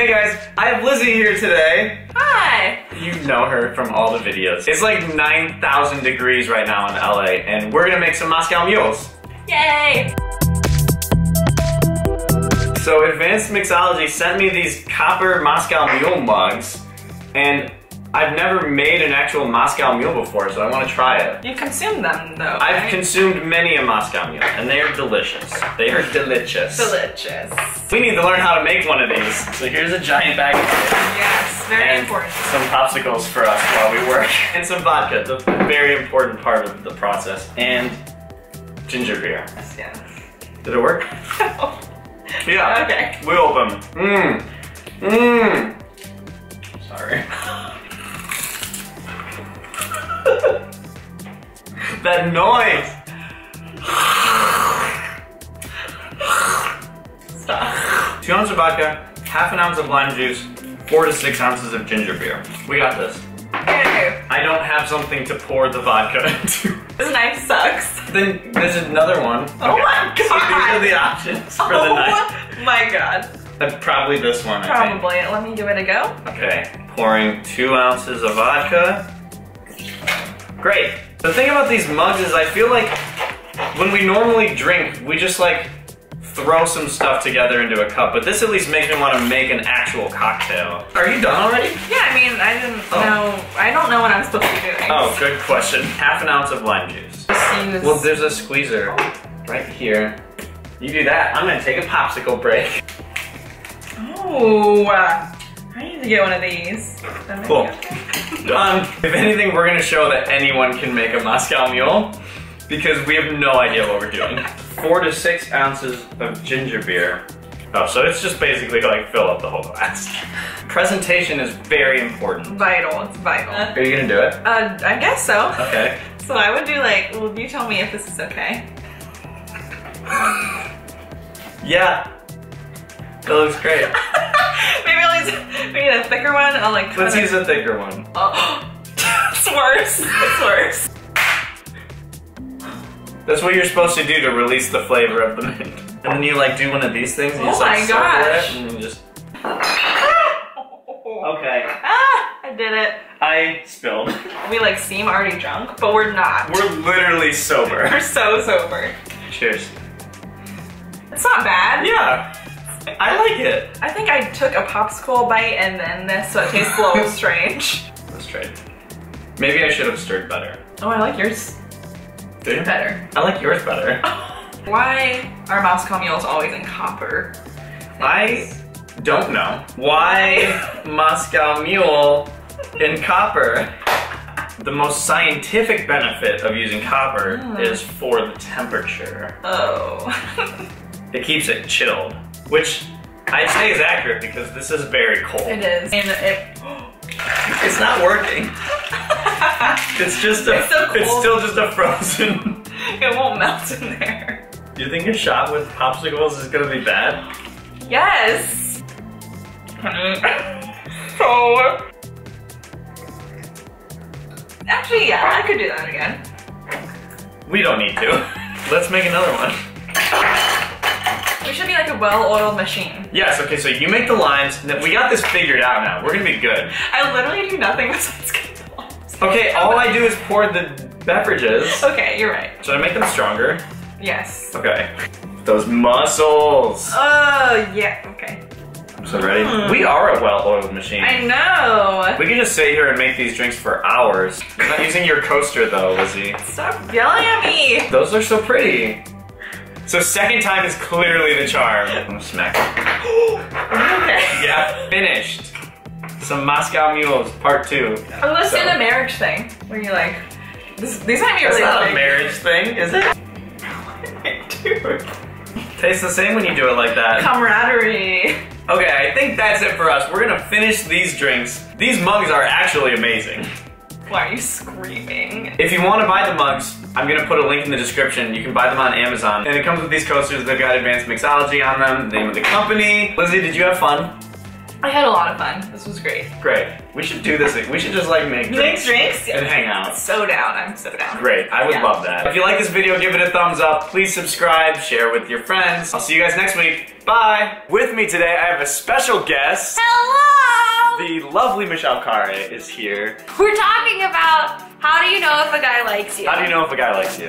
Hey guys, I have Lizzy here today. Hi. You know her from all the videos. It's like 9,000 degrees right now in LA, and we're gonna make some Moscow mules. Yay. So Advanced Mixology sent me these copper Moscow mule mugs, and I've never made an actual Moscow mule before, so I want to try it. You consumed them though. I've right? consumed many a Moscow mule, and they are delicious. They are delicious. delicious. We need to learn how to make one of these. So here's a giant bag of it. Yes, very and important. some popsicles for us while we work, and some vodka, the very important part of the process, and ginger beer. Yes, yes. Did it work? Yeah. Okay. We open. Mmm. Mmm. That noise. Stop. Two ounces of vodka, half an ounce of lime juice, four to six ounces of ginger beer. We got this. I don't have something to pour the vodka into. This knife sucks. then there's another one. Oh my So these are God. the options for oh the night. my god. Uh, Probably this one. I think. Probably. Let me give it a go. Okay, pouring two ounces of vodka. Great. The thing about these mugs is I feel like when we normally drink, we just like throw some stuff together into a cup, but this at least makes me want to make an actual cocktail. Are you done already? Yeah, I mean, I didn't Oh. know. I don't know what I'm supposed to be doing. Oh, good question. Half an ounce of lime juice. Just use- Well, there's a squeezer right here. You do that. I'm gonna take a popsicle break. Oh, uh, I need to get one of these. That might be Cool. okay. Done. If anything, we're gonna show that anyone can make a Moscow Mule because we have no idea what we're doing. Four to six ounces of ginger beer. Oh, so it's just basically like fill up the whole glass. Presentation is very important. Vital. It's vital. Are you gonna do it? Uh, I guess so. Okay. So I would do like, well, you tell me if this is okay. Yeah. That looks great. I'll like. Let's use a thicker one. Oh, it's worse. It's worse. That's what you're supposed to do to release the flavor of the mint. And then you like do one of these things and you Oh just like my gosh. it and you just. Okay. Ah, I did it. I spilled. We like seem already drunk, but we're not. We're literally sober. We're so sober. Cheers. It's not bad. Yeah. I like it. I think I took a popsicle bite and then this, so it tastes a little strange. Let's try it. Maybe I should have stirred better. Oh, I like yours Do you? better. I like yours better. Why are Moscow mules always in copper? I don't know. Why Moscow Mule in copper? The most scientific benefit of using copper Hmm. is for the temperature. Oh. It keeps it chilled, which I'd say is accurate because this is very cold. it is. And it. It's not working. It's just a, It's so cold. it's still just a frozen. it won't melt in there. Do you think a shot with popsicles is gonna be bad? Yes. so. Actually, yeah, I could do that again. We don't need to. Let's make another one. Well-oiled machine. Yes, okay, so you make the lines. and then We got this figured out now. We're gonna be good. I literally do nothing besides get the lines. Okay, all I do is pour the beverages. Okay, you're right. Should I make them stronger? Yes. Okay. Those muscles. Oh, yeah, okay. I'm so ready? Hmm. We are a well-oiled machine. I know. We could just sit here and make these drinks for hours. I'm not using your coaster though, Lizzy. Stop yelling at me. Those are so pretty. So second time is clearly the charm. I'm gonna smack it. okay. Yeah, finished. Some Moscow Mules, part two. Oh, let's do So- the marriage thing. Where you're like, this, these might be It's really not a marriage thing, is it? Dude. Tastes the same when you do it like that. Camaraderie. Okay, I think that's it for us. We're gonna finish these drinks. These mugs are actually amazing. Why are you screaming? If you want to buy the mugs, I'm gonna put a link in the description. You can buy them on Amazon. And it comes with these coasters. They've got advanced mixology on them, the name of the company. Lizzy, did you have fun? I had a lot of fun. This was great. Great. We should do this. We should just like make drinks, drinks? and hang out. So down. I'm so down. Great. I would Yeah. love that. If you like this video, give it a thumbs up. Please subscribe, share with your friends. I'll see you guys next week. Bye. With me today, I have a special guest. Hello! The lovely Michelle Kare is here. We're talking about how do you know if a guy likes you? How do you know if a guy likes you?